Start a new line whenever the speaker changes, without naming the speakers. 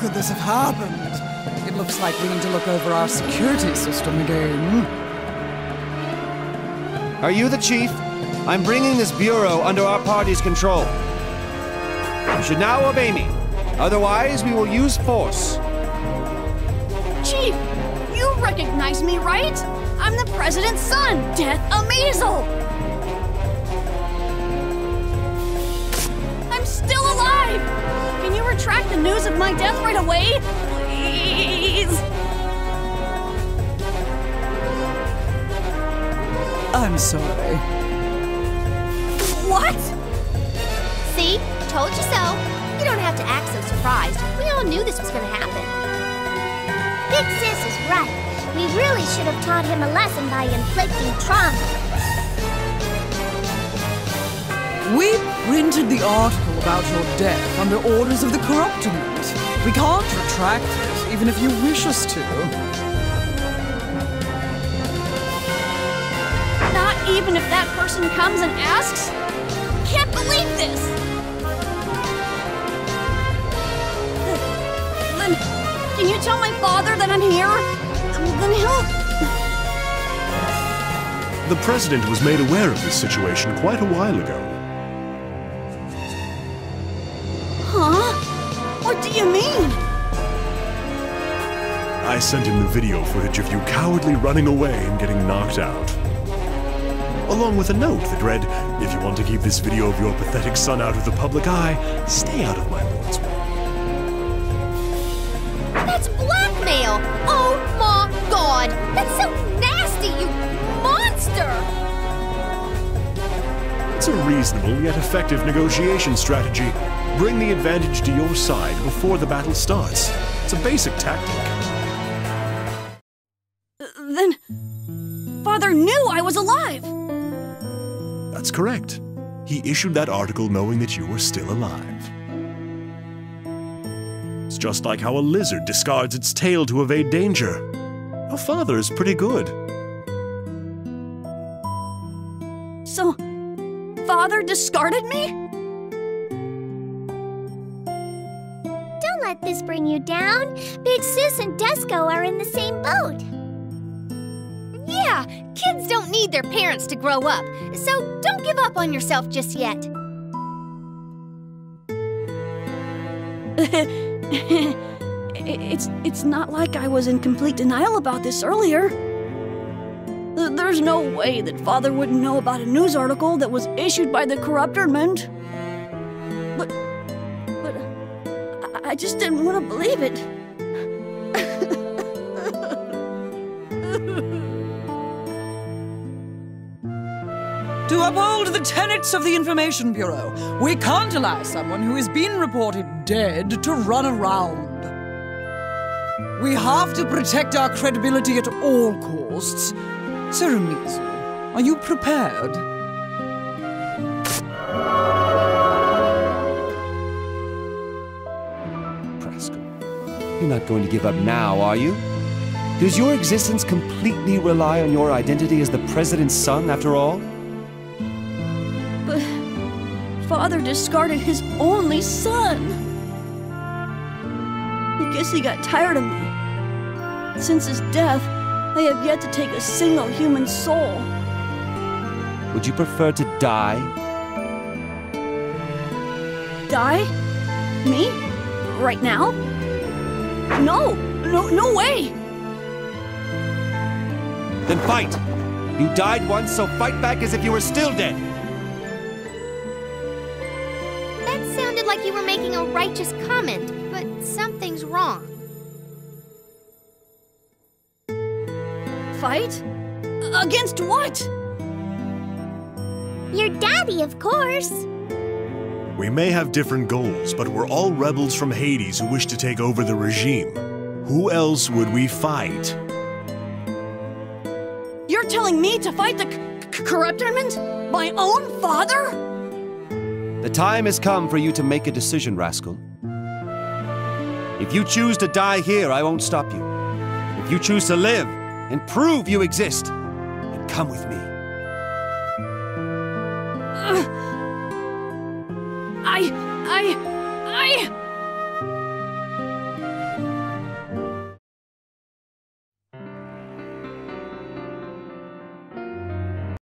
could this have happened? It looks like we need to look over our security system again. Hmm.
Are you the chief? I'm bringing this bureau under our party's control. You should now obey me. Otherwise, we will use force.
Chief, you recognize me, right? I'm the president's son, Death Emizel. News of my death right away? Please.
I'm sorry.
What?
See? Told you so. You don't have to act so surprised. We all knew this was gonna happen.
Big Sis is right. We really should have taught him a lesson by inflicting trauma.
We printed the article about your death under orders of the Corrupternment. We can't retract it, even if you wish us to.
Not even if that person comes and asks? Can't believe this! Then, can you tell my father that I'm here? Then he'll.
The president was made aware of this situation quite a while ago.
You mean?
I sent him the video footage of you cowardly running away and getting knocked out. Along with a note that read, If you want to keep this video of your pathetic son out of the public eye, stay out of my lord's way.
That's blackmail! Oh my god! That's so nasty, you monster!
It's a reasonable yet effective negotiation strategy. Bring the advantage to your side before the battle starts. It's a basic tactic.
Then. Father knew I was alive!
That's correct. He issued that article knowing that you were still alive. It's just like how a lizard discards its tail to evade danger. Your father is pretty good.
So. Father discarded me?
Let this bring you down. Big Sis and Desco are in the same boat.
Yeah, kids don't need their parents to grow up, so don't give up on yourself just yet.
it's it's not like I was in complete denial about this earlier. There's no way that father wouldn't know about a news article that was issued by the Corrupternment. I, just didn't want to believe it.
To uphold the tenets of the Information Bureau, we can't allow someone who has been reported dead to run around. We have to protect our credibility at all costs. Ceramizu, are you prepared?
You're not going to give up now, are you? Does your existence completely rely on your identity as the president's son, after all?
But father discarded his only son. I guess he got tired of me. Since his death, I have yet to take a single human soul.
Would you prefer to die?
Die? Me? Right now? No, no, no way!
Then fight! You died once, so fight back as if you were still dead!
That sounded like you were making a righteous comment, but something's wrong.
Fight? Against what?
Your daddy, of course.
We may have different goals, but we're all rebels from Hades who wish to take over the regime. Who else would we fight?
You're telling me to fight the c- c- Corrupternment? My own father?
The time has come for you to make a decision, rascal. If you choose to die here, I won't stop you. If you choose to live and prove you exist, then come with me.
I.